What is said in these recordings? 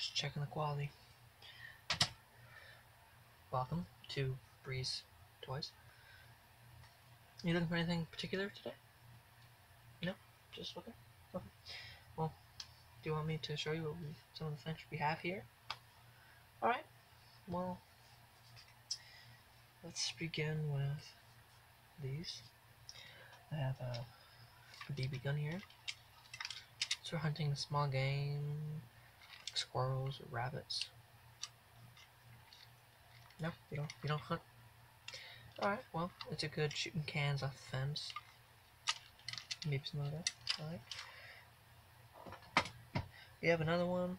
Just checking the quality. Welcome to Breeze Toys. You looking for anything particular today? No? Just looking? Okay. Well, do you want me to show you what we, some of the things we have here? Alright. Well, let's begin with these. I have a BB gun here. So we're hunting small game, squirrels, or rabbits. No, you don't. You don't hunt. All right. Well, it's a good shooting cans off the fence. Maybe some of that. All right. We have another one.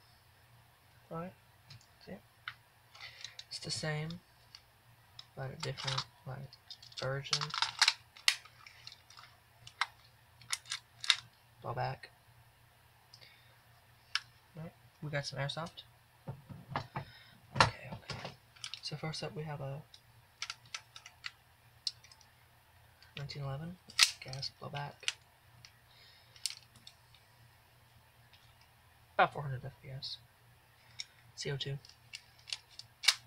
All right. See? It's the same, but a different like version. Fall back. We got some airsoft. Okay, okay. So first up we have a 1911 gas blowback. About 400 FPS. CO2.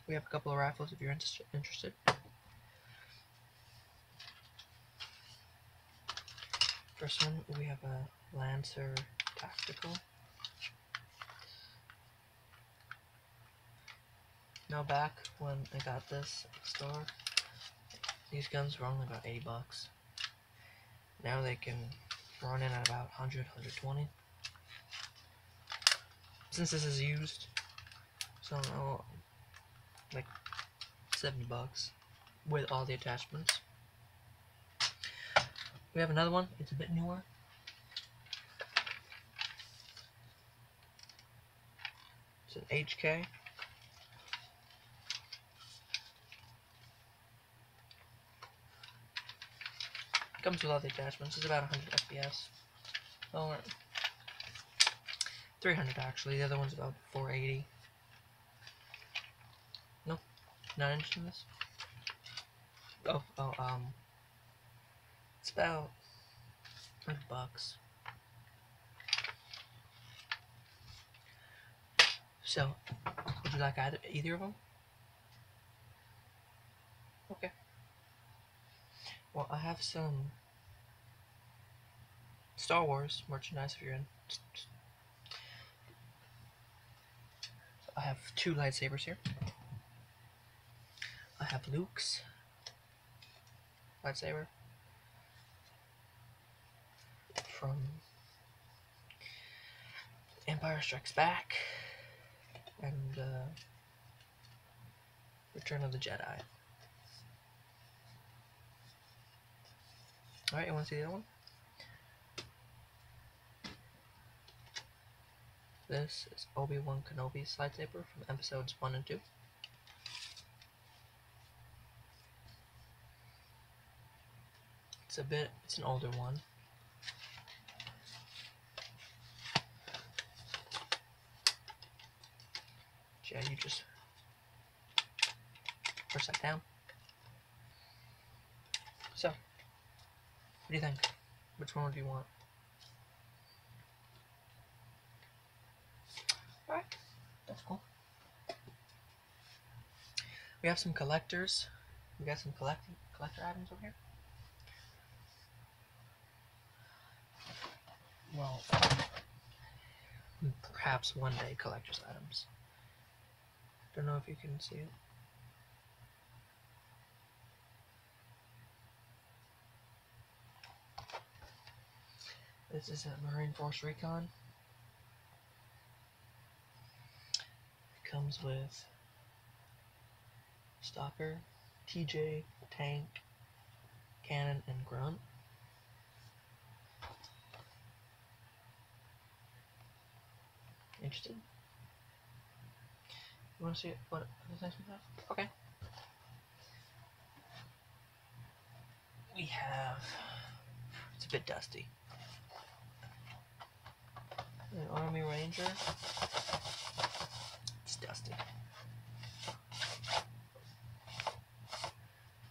We have a couple of rifles if you're inter interested. First one, we have a Lancer Tactical. Now back when I got this store, these guns were only about 80 bucks. Now they can run in at about 100, 120. Since this is used, so now like 70 bucks with all the attachments. We have another one. It's a bit newer. It's an HK. Comes with all the attachments. It's about 100 FPS. Oh, 300 actually. The other one's about 480. No, not interested in this. Oh, oh, um, it's about 100 bucks. So, would you like either, either of them? Okay. Well, I have some Star Wars merchandise if you're in. I have two lightsabers here. I have Luke's lightsaber from Empire Strikes Back and uh, Return of the Jedi. Alright, you want to see the other one? This is Obi-Wan Kenobi's lightsaber from episodes 1 and 2. It's a bit, it's an older one. Yeah, you just press that down. So, what do you think? Which one do you want? Alright, that's cool. We have some collectors. We got some collecting collector items over here. Well, hmm, perhaps one day collector's items. Don't know if you can see it. This is a Marine Force Recon. It comes with Stalker, TJ, Tank, Cannon, and Grunt. Interested? You want to see what other things we have? Okay. We have. It's a bit dusty. It's dusty.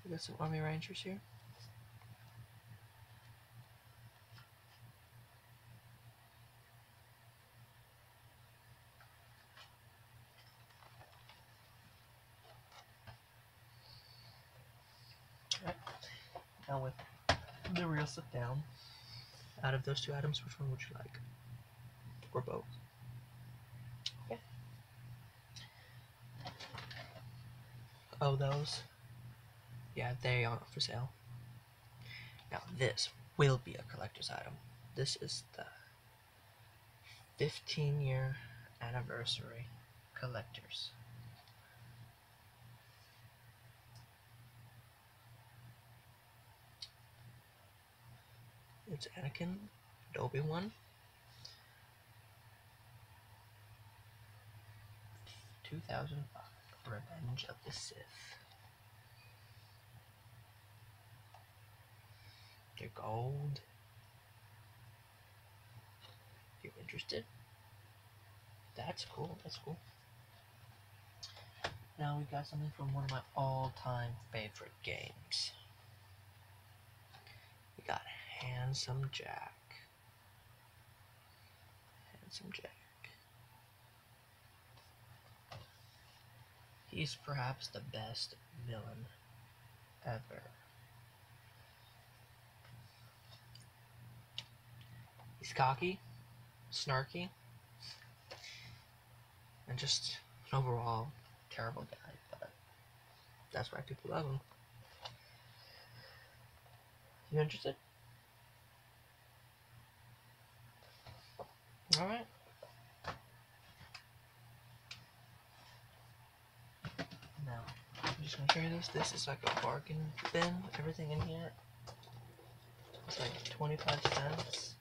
We got some Army Rangers here. Now with the real stuff down, out of those two items, which one would you like? Or both? Oh, those? Yeah, they are for sale. Now this will be a collector's item. This is the 15 year anniversary collectors. It's Anakin, Obi Wan. 2005 Revenge of the Sith. They're gold. If you're interested, that's cool. That's cool. Now we got something from one of my all-time favorite games. We got Handsome Jack. Handsome Jack. He's perhaps the best villain ever. He's cocky, snarky, and just an overall terrible guy, but that's why people love him. You interested? Alright. Now, You this. This is like a bargain bin. Everything in here. It's like 25 cents.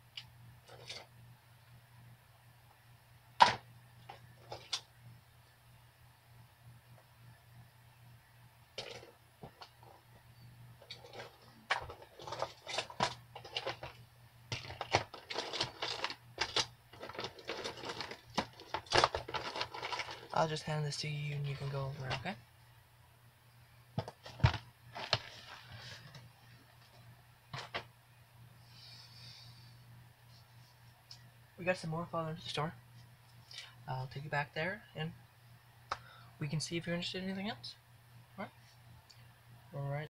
I'll just hand this to you and you can go over, okay? We got some more fall into the store. I'll take you back there and we can see if you're interested in anything else. Alright? Alright.